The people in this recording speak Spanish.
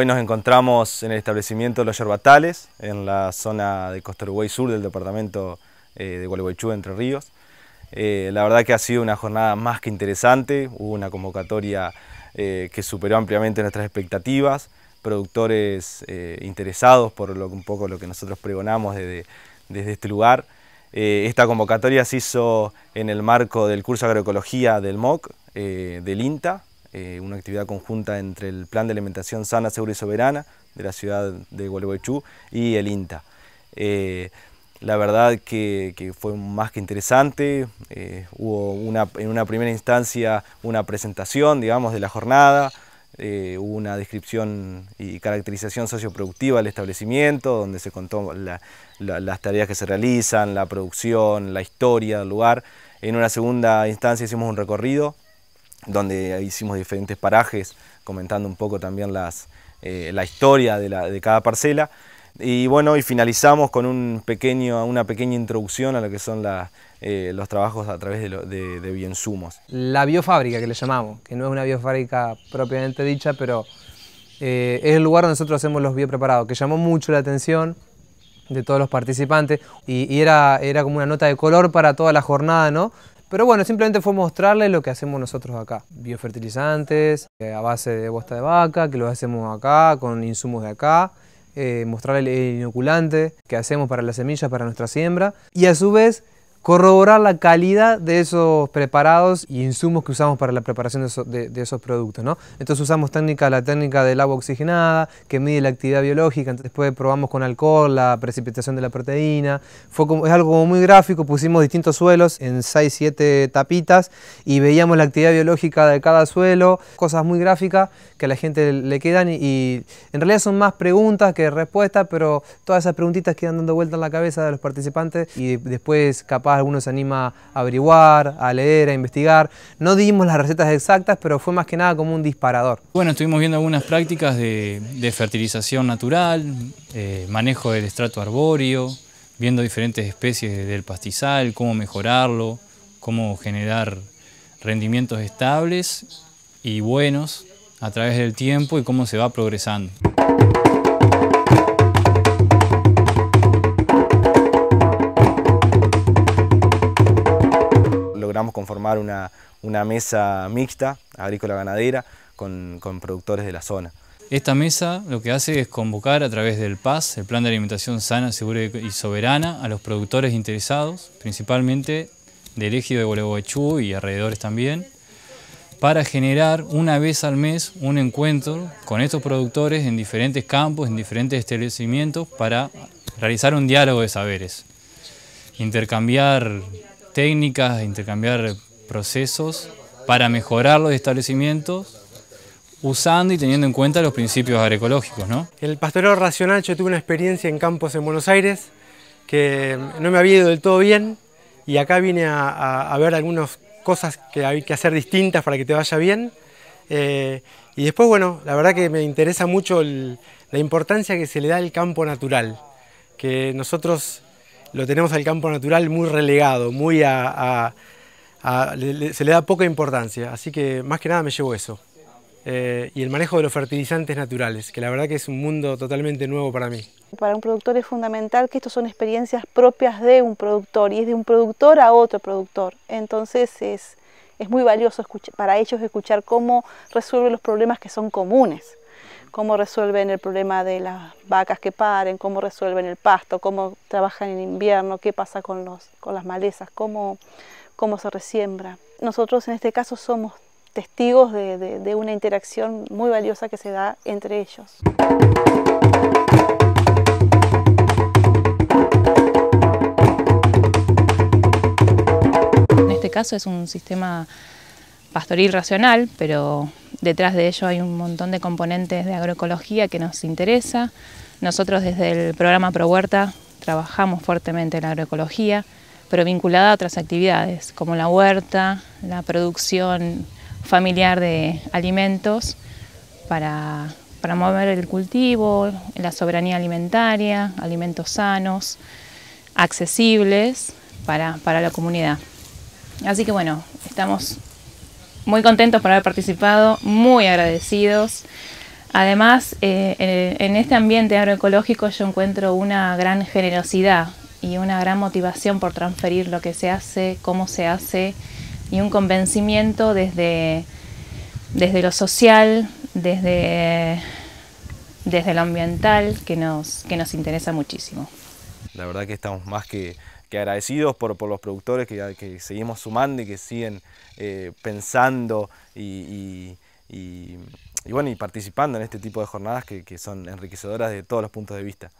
Hoy nos encontramos en el establecimiento Los Yerbatales, en la zona de Costa Uruguay Sur del departamento eh, de Gualeguaychú, Entre Ríos. Eh, la verdad que ha sido una jornada más que interesante, hubo una convocatoria eh, que superó ampliamente nuestras expectativas, productores interesados por un poco lo que nosotros pregonamos desde, desde este lugar. esta convocatoria se hizo en el marco del curso de agroecología del MOC, del INTA, eh, una actividad conjunta entre el Plan de Alimentación Sana, Segura y Soberana de la ciudad de Gualeguaychú y el INTA. Eh, la verdad que, fue más que interesante, eh, hubo en una primera instancia una presentación digamos, de la jornada, hubo una descripción y caracterización socioproductiva del establecimiento, donde se contó las tareas que se realizan, la producción, la historia del lugar. En una segunda instancia hicimos un recorrido donde hicimos diferentes parajes comentando un poco también eh, la historia de, la, de, cada parcela. Y bueno, y finalizamos con un pequeño, una pequeña introducción a lo que son eh, los trabajos a través de, de, bioinsumos. La biofábrica que le llamamos, que no es una biofábrica propiamente dicha, pero eh, es el lugar donde nosotros hacemos los biopreparados, que llamó mucho la atención de todos los participantes y, y, era, era como una nota de color para toda la jornada, ¿no? Pero bueno, simplemente fue mostrarle lo que hacemos nosotros acá. Biofertilizantes eh, a base de bosta de vaca, que lo hacemos acá, con insumos de acá. Eh, mostrarle el inoculante que hacemos para las semillas, para nuestra siembra. Y a su vez corroborar la calidad de esos preparados y insumos que usamos para la preparación de, esos productos. ¿no? Entonces usamos técnica, la técnica del agua oxigenada, que mide la actividad biológica, después probamos con alcohol la precipitación de la proteína, Fue como, es algo muy gráfico, pusimos distintos suelos en 6-7 tapitas y veíamos la actividad biológica de cada suelo, cosas muy gráficas que a la gente le quedan y, en realidad son más preguntas que respuestas, pero todas esas preguntitas quedan dando vuelta en la cabeza de los participantes y después capaz algunos se anima a averiguar, a leer, a investigar. No dimos las recetas exactas, pero fue más que nada como un disparador. Bueno, estuvimos viendo algunas prácticas de, fertilización natural, eh, manejo del estrato arbóreo, viendo diferentes especies del pastizal, cómo mejorarlo, cómo generar rendimientos estables y buenos a través del tiempo y cómo se va progresando. Conformar una, mesa mixta, agrícola-ganadera, con, productores de la zona. Esta mesa lo que hace es convocar a través del PAS, el Plan de Alimentación Sana, Segura y Soberana, a los productores interesados, principalmente del ejido de Gualeguaychú y alrededores también, para generar una vez al mes un encuentro con estos productores en diferentes campos, en diferentes establecimientos, para realizar un diálogo de saberes, intercambiar técnicas, intercambiar procesos para mejorar los establecimientos usando y teniendo en cuenta los principios agroecológicos. ¿no? El pastoreo racional, yo tuve una experiencia en campos en Buenos Aires que no me había ido del todo bien y acá vine a, ver algunas cosas que hay que hacer distintas para que te vaya bien. Eh, y después, bueno, la verdad que me interesa mucho la importancia que se le da al campo natural, que nosotros lo tenemos al campo natural muy relegado, muy a, se le da poca importancia, así que más que nada me llevo eso. Eh, y el manejo de los fertilizantes naturales, que la verdad que es un mundo totalmente nuevo para mí. Para un productor es fundamental que estos son experiencias propias de un productor y es de un productor a otro productor. Entonces es, es muy valioso para ellos escuchar cómo resuelven los problemas que son comunes cómo resuelven el problema de las vacas que paren, cómo resuelven el pasto, cómo trabajan en invierno, qué pasa con, los, con las malezas, cómo, cómo se resiembra. Nosotros en este caso somos testigos de, de una interacción muy valiosa que se da entre ellos. En este caso es un sistema pastoril racional, pero detrás de ello hay un montón de componentes de agroecología que nos interesa. Nosotros desde el programa Pro Huerta trabajamos fuertemente en la agroecología, pero vinculada a otras actividades como la huerta, la producción familiar de alimentos para, para mover el cultivo, la soberanía alimentaria, alimentos sanos, accesibles para, para la comunidad. Así que bueno, estamos muy contentos por haber participado, muy agradecidos Además, eh, en este ambiente agroecológico yo encuentro una gran generosidad y una gran motivación por transferir lo que se hace, cómo se hace y un convencimiento desde, desde lo social, desde, desde lo ambiental que nos, que nos interesa muchísimo. La verdad que estamos más que, agradecidos por, por, los productores que, que, seguimos sumando y que siguen eh, pensando y, y, bueno, y participando en este tipo de jornadas que, que son enriquecedoras de todos los puntos de vista.